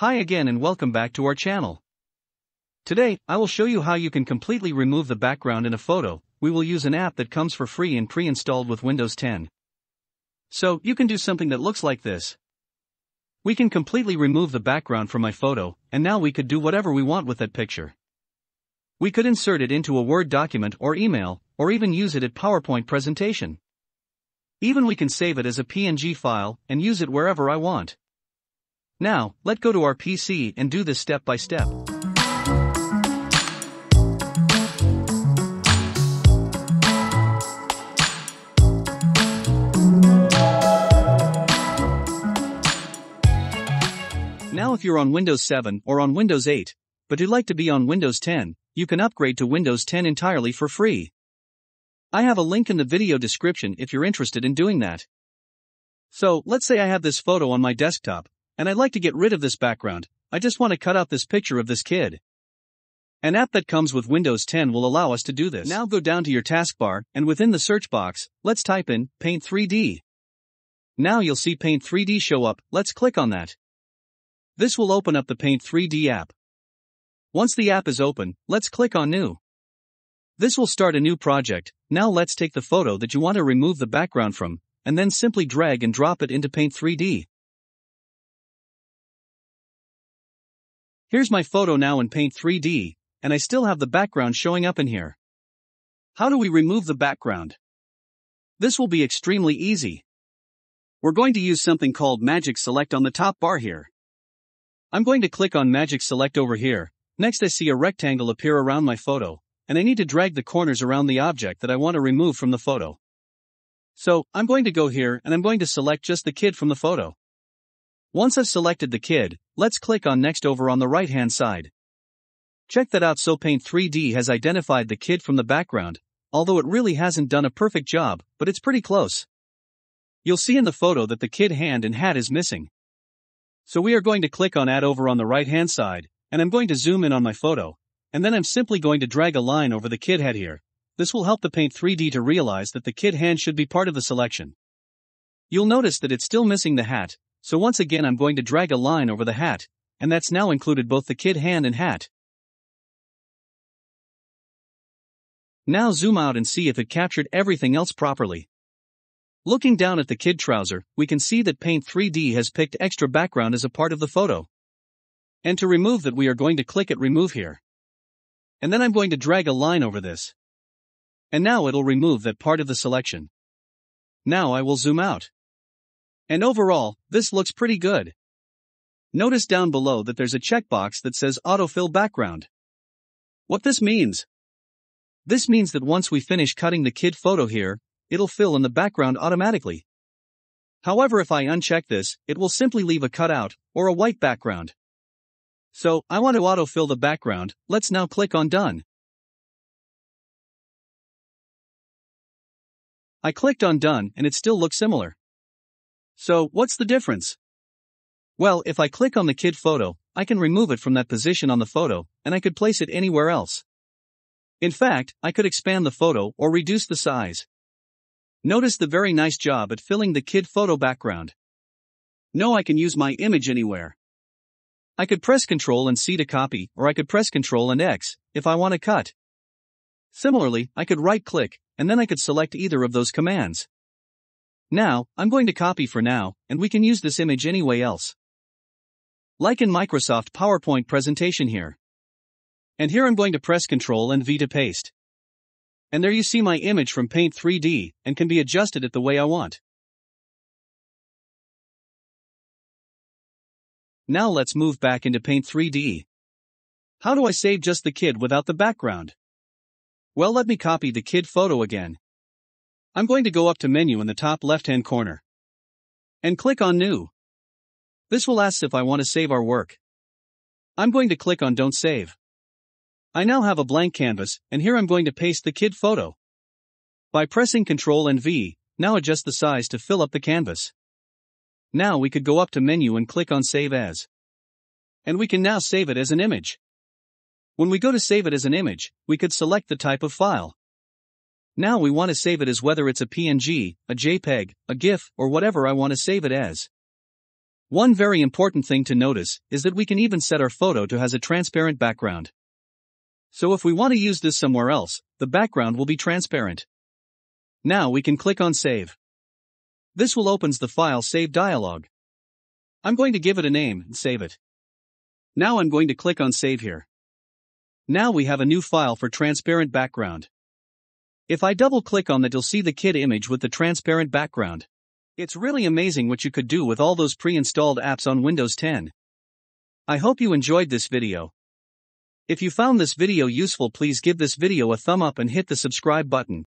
Hi again and welcome back to our channel. Today, I will show you how you can completely remove the background in a photo. We will use an app that comes for free and pre-installed with Windows 10. So, you can do something that looks like this. We can completely remove the background from my photo, and now we could do whatever we want with that picture. We could insert it into a Word document or email, or even use it at PowerPoint presentation. Even we can save it as a PNG file and use it wherever I want. Now, let's go to our PC and do this step by step. Now if you're on Windows 7 or on Windows 8, but you'd like to be on Windows 10, you can upgrade to Windows 10 entirely for free. I have a link in the video description if you're interested in doing that. So, let's say I have this photo on my desktop, and I'd like to get rid of this background, I just want to cut out this picture of this kid. An app that comes with Windows 10 will allow us to do this. Now go down to your taskbar, and within the search box, let's type in Paint 3D. Now you'll see Paint 3D show up, let's click on that. This will open up the Paint 3D app. Once the app is open, let's click on New. This will start a new project. Now let's take the photo that you want to remove the background from, and then simply drag and drop it into Paint 3D. Here's my photo now in Paint 3D, and I still have the background showing up in here. How do we remove the background? This will be extremely easy. We're going to use something called Magic Select on the top bar here. I'm going to click on Magic Select over here. Next I see a rectangle appear around my photo, and I need to drag the corners around the object that I want to remove from the photo. So, I'm going to go here and I'm going to select just the kid from the photo. Once I've selected the kid, let's click on Next over on the right hand side. Check that out so Paint 3D has identified the kid from the background, although it really hasn't done a perfect job, but it's pretty close. You'll see in the photo that the kid hand and hat is missing. So we are going to click on Add over on the right hand side, and I'm going to zoom in on my photo, and then I'm simply going to drag a line over the kid head here. This will help the Paint 3D to realize that the kid hand should be part of the selection. You'll notice that it's still missing the hat, so once again I'm going to drag a line over the hat, and that's now included both the kid hand and hat. Now zoom out and see if it captured everything else properly. Looking down at the kid trouser, we can see that Paint 3D has picked extra background as a part of the photo. And to remove that we are going to click at remove here. And then I'm going to drag a line over this. And now it'll remove that part of the selection. Now I will zoom out. And overall, this looks pretty good. Notice down below that there's a checkbox that says autofill background. What this means? This means that once we finish cutting the kid photo here, it'll fill in the background automatically. However, if I uncheck this, it will simply leave a cutout or a white background. So, I want to autofill the background, let's now click on Done. I clicked on Done and it still looks similar. So, what's the difference? Well, if I click on the kid photo, I can remove it from that position on the photo, and I could place it anywhere else. In fact, I could expand the photo or reduce the size. Notice the very nice job at filling the kid photo background. No, I can use my image anywhere. I could press Ctrl and C to copy, or I could press Ctrl and X if I want to cut. Similarly, I could right click, and then I could select either of those commands. Now, I'm going to copy for now, and we can use this image anyway else. Like in Microsoft PowerPoint presentation here. And here I'm going to press Ctrl and V to paste. And there you see my image from Paint 3D, and can be adjusted it the way I want. Now let's move back into Paint 3D. How do I save just the kid without the background? Well let me copy the kid photo again. I'm going to go up to menu in the top left hand corner. And click on new. This will ask if I want to save our work. I'm going to click on don't save. I now have a blank canvas, and here I'm going to paste the kid photo. By pressing Ctrl and V, now adjust the size to fill up the canvas. Now we could go up to menu and click on save as. And we can now save it as an image. When we go to save it as an image, we could select the type of file. Now we want to save it as whether it's a PNG, a JPEG, a GIF, or whatever I want to save it as. One very important thing to notice is that we can even set our photo to has a transparent background. So if we want to use this somewhere else, the background will be transparent. Now we can click on save. This will opens the file save dialog. I'm going to give it a name and save it. Now I'm going to click on save here. Now we have a new file for transparent background. If I double click on that you'll see the kid image with the transparent background. It's really amazing what you could do with all those pre-installed apps on Windows 10. I hope you enjoyed this video. If you found this video useful please give this video a thumb up and hit the subscribe button.